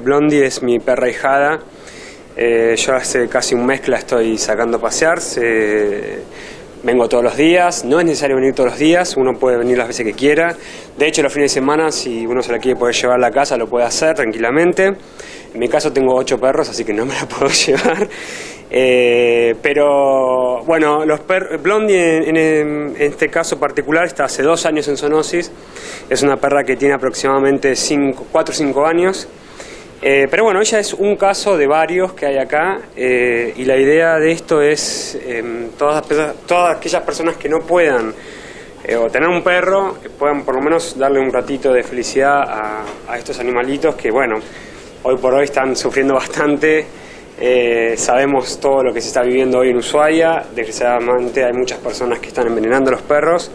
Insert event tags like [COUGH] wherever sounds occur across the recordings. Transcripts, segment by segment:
Blondie es mi perra hijada. Eh, yo hace casi un mes que la estoy sacando a pasear. vengo todos los días. No es necesario venir todos los días. Uno puede venir las veces que quiera. De hecho, los fines de semana, si uno se la quiere poder llevar a la casa, lo puede hacer tranquilamente. En mi caso tengo ocho perros, así que no me la [LAUGHS] puedo llevar. Eh, pero bueno, los Blondie en, este caso particular está hace dos años en zoonosis. Es una perra que tiene aproximadamente cuatro o cinco años. Eh, pero bueno, ella es un caso de varios que hay acá eh, y la idea de esto es em, todas, todas aquellas personas que no puedan eh, o tener un perro, puedan por lo menos darle un ratito de felicidad a, estos animalitos que bueno, hoy por hoy están sufriendo bastante. sabemos todo lo que se está viviendo hoy en Ushuaia, desgraciadamente hay muchas personas que están envenenando a los perros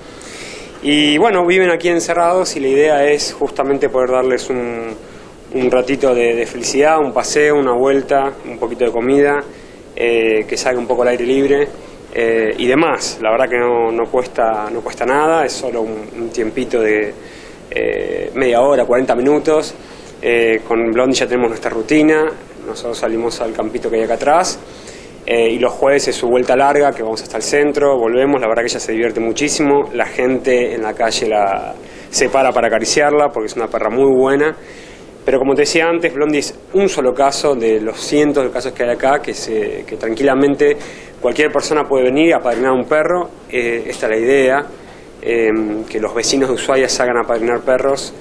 y bueno, viven aquí encerrados y la idea es justamente poder darles un un ratito de, felicidad, un paseo, una vuelta, un poquito de comida, eh, que salga un poco al aire libre eh, y demás. La verdad que no, no, cuesta, no cuesta nada, es solo un, tiempito de eh, media hora, 40 minutos. con Blondie ya tenemos nuestra rutina, nosotros salimos al campito que hay acá atrás. y los jueves es su vuelta larga, que vamos hasta el centro, volvemos, la verdad que ella se divierte muchísimo, la gente en la calle la se para para acariciarla porque es una perra muy buena pero como te decía antes, Blondie es un solo caso de los cientos de casos que hay acá, que, se, que tranquilamente cualquier persona puede venir a apadrinar un perro. Eh, esta es la idea, em, que los vecinos de Ushuaia salgan a apadrinar perros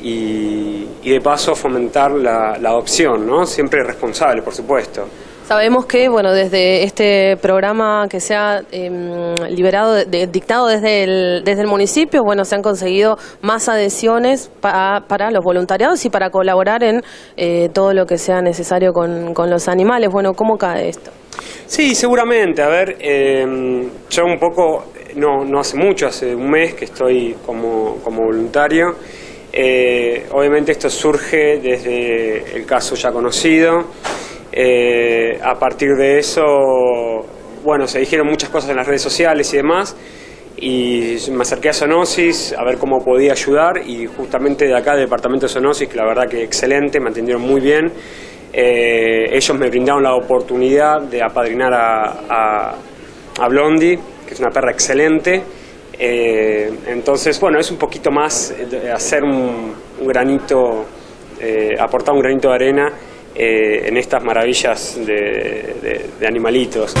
y, de paso fomentar la, la adopción, ¿no? siempre responsable, por supuesto. Sabemos que, bueno, desde este programa que se ha em, liberado, dictado desde el, desde el municipio, bueno, se han conseguido más adhesiones para los voluntariados y para colaborar en eh, todo lo que sea necesario con, los animales. Bueno, ¿cómo cae esto? Sí, seguramente. A ver, em, yo un poco, no, no hace mucho, hace un mes que estoy como, como voluntario. Eh, obviamente esto surge desde el caso ya conocido. Eh, a partir de eso, bueno, se dijeron muchas cosas en las redes sociales y demás, y me acerqué a Sonosis a ver cómo podía ayudar, y justamente de acá, del departamento de Sonosis, que la verdad que excelente, me atendieron muy bien, eh, ellos me brindaron la oportunidad de apadrinar a, a, Blondie, que es una perra excelente. Eh, entonces, bueno, es un poquito más hacer un, granito, aportar un granito de arena eh, en estas maravillas de, de animalitos.